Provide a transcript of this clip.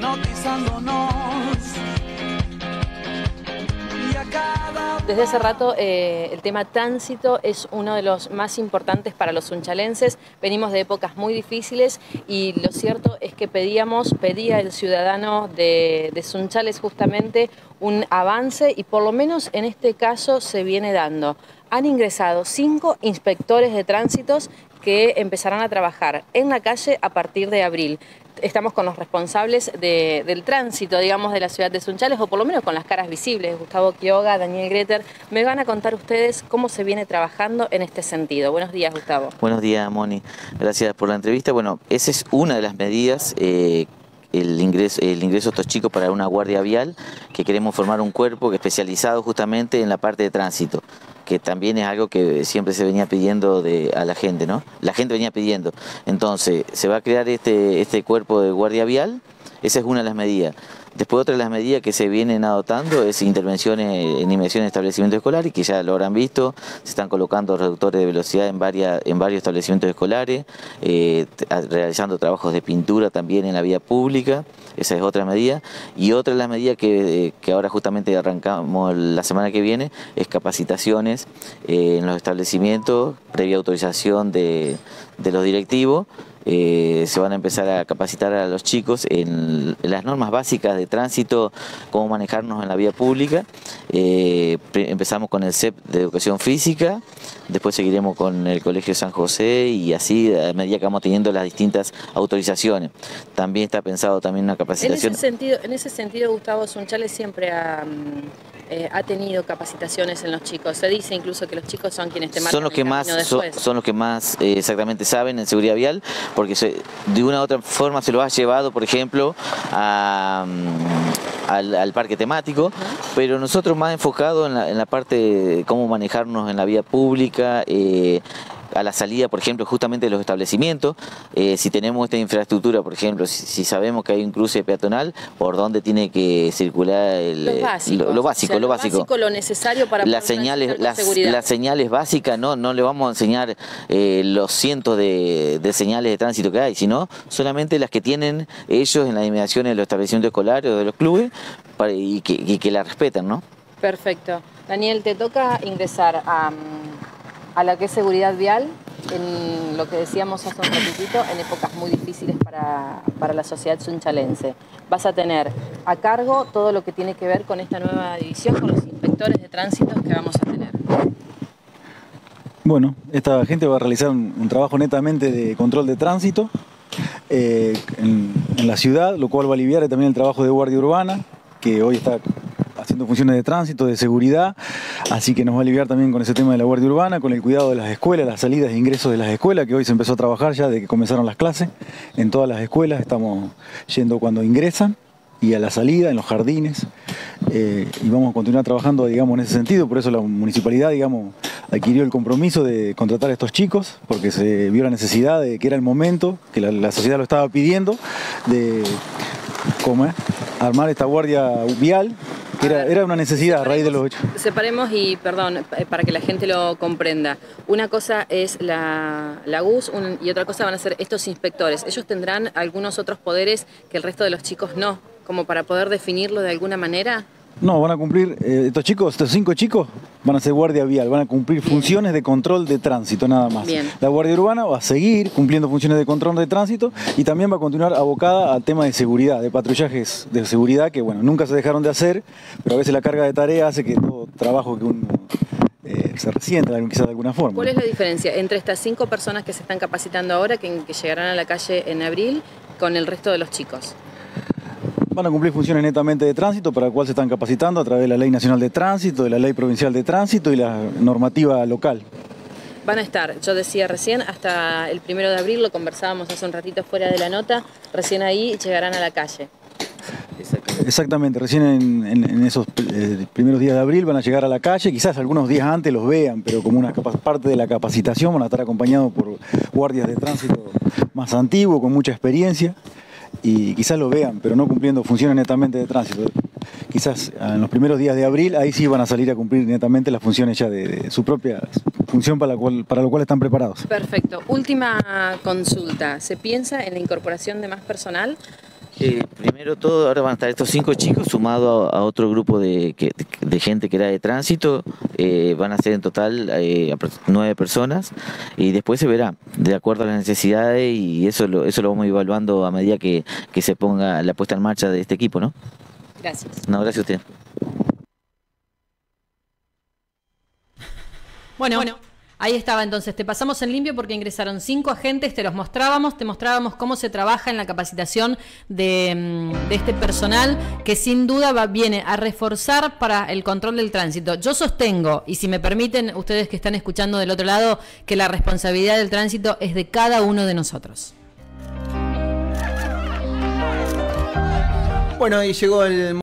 hipnotizándonos. Desde hace rato eh, el tema tránsito es uno de los más importantes para los sunchalenses. Venimos de épocas muy difíciles y lo cierto es que pedíamos, pedía el ciudadano de, de Sunchales justamente un avance y por lo menos en este caso se viene dando. Han ingresado cinco inspectores de tránsitos que empezarán a trabajar en la calle a partir de abril estamos con los responsables del tránsito, digamos, de la ciudad de Sunchales, o por lo menos con las caras visibles, Gustavo Quioga, Daniel Greter. Me van a contar ustedes cómo se viene trabajando en este sentido. Buenos días, Gustavo. Buenos días, Moni. Gracias por la entrevista. Bueno, esa es una de las medidas eh, el ingreso, el ingreso estos chicos para una guardia vial, que queremos formar un cuerpo especializado justamente en la parte de tránsito que también es algo que siempre se venía pidiendo de, a la gente, ¿no? La gente venía pidiendo. Entonces, se va a crear este, este cuerpo de guardia vial, esa es una de las medidas. Después otra de las medidas que se vienen adoptando es intervenciones en inmersión en establecimientos escolares, que ya lo habrán visto, se están colocando reductores de velocidad en, varias, en varios establecimientos escolares, eh, realizando trabajos de pintura también en la vía pública, esa es otra medida. Y otra de las medidas que, que ahora justamente arrancamos la semana que viene es capacitaciones eh, en los establecimientos, previa autorización de, de los directivos, eh, se van a empezar a capacitar a los chicos en, las normas básicas de tránsito, cómo manejarnos en la vía pública. Eh, empezamos con el CEP de Educación Física, después seguiremos con el Colegio San José y así a medida que vamos teniendo las distintas autorizaciones. También está pensado también una capacitación. En ese sentido, en ese sentido Gustavo Sunchales siempre ha... eh, ha tenido capacitaciones en los chicos. Se dice incluso que los chicos son quienes te marcan son los que más son, los que más eh, exactamente saben en seguridad vial, porque de una u otra forma se lo ha llevado, por ejemplo, mm, al, parque temático, pero nosotros más enfocados en la, en la parte de cómo manejarnos en la vía pública. Eh, a la salida, por ejemplo, justamente de los establecimientos. Eh, si tenemos esta infraestructura, por ejemplo, si, sabemos que hay un cruce peatonal, por dónde tiene que circular el, lo, básico, lo, básico, lo, básico. lo necesario para las señales, las, las, señales básicas, no, no le vamos a enseñar eh, los cientos de, señales de tránsito que hay, sino solamente las que tienen ellos en las inmediaciones de los establecimientos escolares o de los clubes y, que, y que la respetan, ¿no? Perfecto. Daniel, te toca ingresar a a la que es seguridad vial, en lo que decíamos hace un ratito, en épocas muy difíciles para, la sociedad sunchalense. Vas a tener a cargo todo lo que tiene que ver con esta nueva división, con los inspectores de tránsito que vamos a tener. Bueno, esta gente va a realizar un, trabajo netamente de control de tránsito eh, en, en la ciudad, lo cual va a aliviar también el trabajo de guardia urbana, que hoy está funciones de tránsito, de seguridad, así que nos va a aliviar también con ese tema de la Guardia Urbana, con el cuidado de las escuelas, las salidas e ingresos de las escuelas, que hoy se empezó a trabajar ya de que comenzaron las clases en todas las escuelas, estamos yendo cuando ingresan y a la salida, en los jardines, eh, y vamos a continuar trabajando, digamos, en ese sentido, por eso la municipalidad, digamos, adquirió el compromiso de contratar a estos chicos, porque se vio la necesidad de que era el momento, que la, sociedad lo estaba pidiendo, de ¿cómo armar esta guardia vial era, una necesidad a raíz de los hechos. Separemos y, perdón, eh, para que la gente lo comprenda. Una cosa es la, la GUS y otra cosa van a ser estos inspectores. Ellos tendrán algunos otros poderes que el resto de los chicos no, como para poder definirlo de alguna manera. No, van a cumplir, eh, estos chicos, estos cinco chicos, van a ser guardia vial, van a cumplir funciones de control de tránsito nada más. La Guardia Urbana va a seguir cumpliendo funciones de control de tránsito y también va a continuar abocada al tema de seguridad, de patrullajes de seguridad que, bueno, nunca se dejaron de hacer, pero a veces la carga de tarea hace que todo trabajo que uno eh, se resienta quizás de alguna forma. ¿Cuál es la diferencia entre estas cinco personas que se están capacitando ahora, que llegarán a la calle en abril, con el resto de los chicos? Van a cumplir funciones netamente de tránsito, para la cual se están capacitando a través de la Ley Nacional de Tránsito, de la Ley Provincial de Tránsito y la normativa local. Van a estar, yo decía recién, hasta el primero de abril, lo conversábamos hace un ratito fuera de la nota, recién ahí llegarán a la calle. Exactamente, recién en, esos eh, primeros días de abril van a llegar a la calle, quizás algunos días antes los vean, pero como una parte de la capacitación van a estar acompañados por guardias de tránsito más antiguos, con mucha experiencia y quizás lo vean, pero no cumpliendo funciones netamente de tránsito. Quizás en los primeros días de abril, ahí sí van a salir a cumplir netamente las funciones ya de, su propia función para, la cual, para lo cual están preparados. Perfecto. Última consulta. ¿Se piensa en la incorporación de más personal? Eh, primero todo, ahora van a estar estos cinco chicos sumados a, otro grupo de, de, gente que era de tránsito, eh, van a ser en total eh, nueve personas y después se verá, de acuerdo a las necesidades y eso lo, eso lo vamos evaluando a medida que, que se ponga la puesta en marcha de este equipo, ¿no? Gracias. No, gracias a usted. Bueno, bueno. Ahí estaba entonces, te pasamos en limpio porque ingresaron cinco agentes, te los mostrábamos, te mostrábamos cómo se trabaja en la capacitación de, mm, este personal que sin duda viene a reforzar para el control del tránsito. Yo sostengo, y si me permiten ustedes que están escuchando del otro lado, que la responsabilidad del tránsito es de cada uno de nosotros. Bueno, y llegó el